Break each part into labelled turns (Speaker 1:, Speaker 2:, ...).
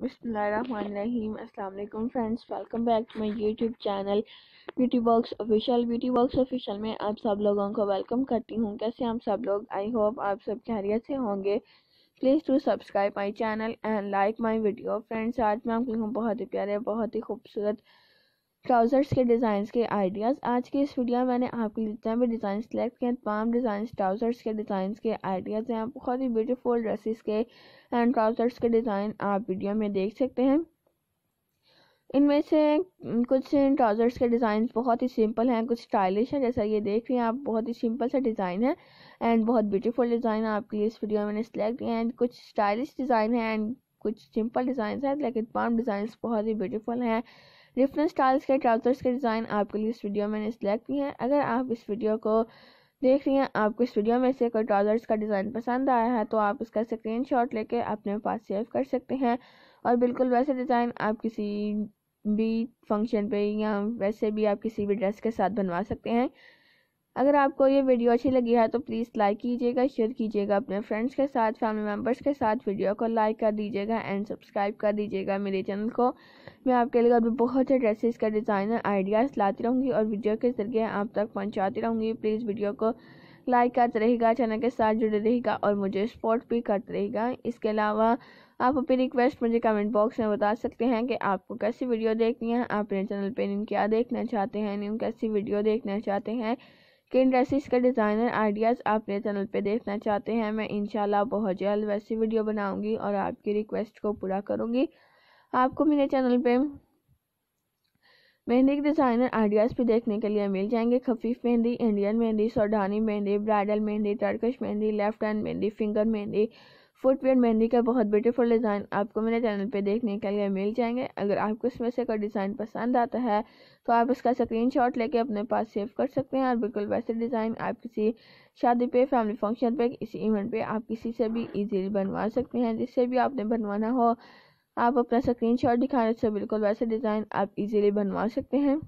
Speaker 1: वालेकुम friends, welcome back to my YouTube channel beauty box official. Beauty box official में आप सब लोगों को वेलकम करती हूँ। कैसे हम सब लोग? आई होप आप सब खैरियत से होंगे। Please to subscribe my channel and like my video. Friends, आज मैं आपके बहुत ही प्यारे, बहुत ही खूबसूरत ट्राउज़र्स के डिज़ाइन के आइडियाज़। आज की इस वीडियो में मैंने आपके लिए जितना भी डिज़ाइन सेलेक्ट किए तमाम डिज़ाइन ट्राउज़र्स के डिज़ाइन के आइडियाज़ हैं। बहुत ही ब्यूटीफुल ड्रेसेस के एंड ट्राउज़र्स के डिज़ाइन आप वीडियो में देख सकते हैं। इनमें से कुछ ट्राउज़र्स के डिज़ाइन बहुत ही सिंपल हैं, कुछ स्टाइलिश हैं। जैसा ये देख रहे हैं, आप बहुत ही सिंपल सा डिज़ाइन है एंड बहुत ब्यूटीफुल डिज़ाइन आपके लिए इस वीडियो में मैंने सेलेक्ट किया एंड कुछ स्टाइलिश डिज़ाइन है एंड कुछ सिंपल डिज़ाइन है, लेकिन तमाम डिज़ाइन बहुत ही ब्यूटीफुल हैं। डिफरेंट स्टाइल्स के ट्राउज़र्स के डिज़ाइन आपके लिए इस वीडियो मैंने सेलेक्ट किए हैं। अगर आप इस वीडियो को देख रही हैं, आपको इस वीडियो में से कोई ट्राउज़र्स का डिज़ाइन पसंद आया है तो आप इसका स्क्रीन शॉट लेके अपने पास सेव कर सकते हैं। और बिल्कुल वैसे डिज़ाइन आप किसी भी फ़ंक्शन पे या वैसे भी आप किसी भी ड्रेस के साथ बनवा सकते हैं। अगर आपको ये वीडियो अच्छी लगी है तो प्लीज़ लाइक कीजिएगा शेयर कीजिएगा अपने फ्रेंड्स के साथ फैमिली मेंबर्स के साथ। वीडियो को लाइक कर दीजिएगा एंड सब्सक्राइब कर दीजिएगा मेरे चैनल को। मैं आपके लिए अभी बहुत से ड्रेसेस का डिज़ाइनर आइडियाज़ लाती रहूँगी और वीडियो के ज़रिए आप तक पहुँचाती रहूँगी। प्लीज़ वीडियो को लाइक करते रहेगा चैनल के साथ जुड़े रहेगा और मुझे सपोर्ट भी करते रहेगा इसके अलावा, आप अपनी रिक्वेस्ट मुझे कमेंट बॉक्स में बता सकते हैं कि आपको कैसी वीडियो देखनी है। आप अपने चैनल पर क्या देखना चाहते हैं न्यू कैसी वीडियो देखना चाहते हैं। किन ड्रेसेस का डिज़ाइनर आइडियाज़ आप मेरे चैनल पे देखना चाहते हैं। मैं इंशाल्लाह बहुत जल्द वैसी वीडियो बनाऊँगी और आपकी रिक्वेस्ट को पूरा करूँगी। आपको मेरे चैनल पे मेहंदी के डिज़ाइनर आइडियाज़ भी देखने के लिए मिल जाएँगे। खफीफ mehndi, Indian mehndi, Sodani mehndi, bridal mehndi, Turkish mehndi, left hand mehndi, finger mehndi footwear mehndi का बहुत ब्यूटीफुल डिज़ाइन आपको मेरे चैनल पे देखने के लिए मिल जाएँगे। अगर आपको इसमें से कोई डिज़ाइन पसंद आता है तो आप इसका स्क्रीनशॉट लेके अपने पास सेव कर सकते हैं। और बिल्कुल वैसे डिज़ाइन आप किसी शादी पे फैमिली फ़ंक्शन पे, किसी इवेंट पे आप किसी से भी इजीली बनवा सकते हैं। जिससे भी आपने बनवाना हो, आप अपना स्क्रीनशॉट दिखाने से बिल्कुल वैसे डिज़ाइन आप इजीली बनवा सकते हैं।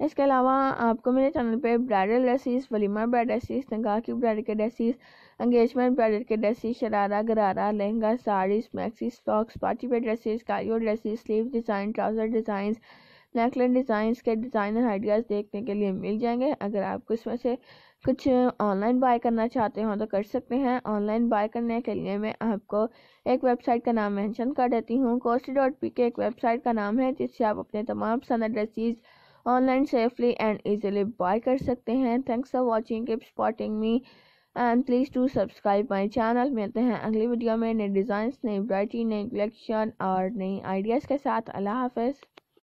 Speaker 1: इसके अलावा आपको मेरे चैनल पे bridal dresses walima bride dresses नगाह की ब्राइडल के ड्रेसिस एंगेजमेंट ब्राइडल के dresses sharara, gharara, lehenga saris maxi stocks party wear dresses कारियो dresses, sleeve design, trouser design neckline design के डिज़ाइनर आइडियाज़ देखने के लिए मिल जाएँगे। अगर आपको इसमें से कुछ ऑनलाइन बाय करना चाहते हो तो कर सकते हैं। ऑनलाइन बाय करने के लिए मैं आपको एक वेबसाइट का नाम मेंशन कर देती हूँ कोस्टी डॉट पी के एक वेबसाइट का नाम है, जिससे आप अपने तमाम पसंद dresses online safely and easily buy कर सकते हैं। Thanks for watching keep supporting me and please to subscribe my channel मिलते हैं अगली वीडियो में। नए डिज़ाइन नई वराइटी नई कलेक्शन और नई आइडियाज़ के साथ। अल्लाह हाफ़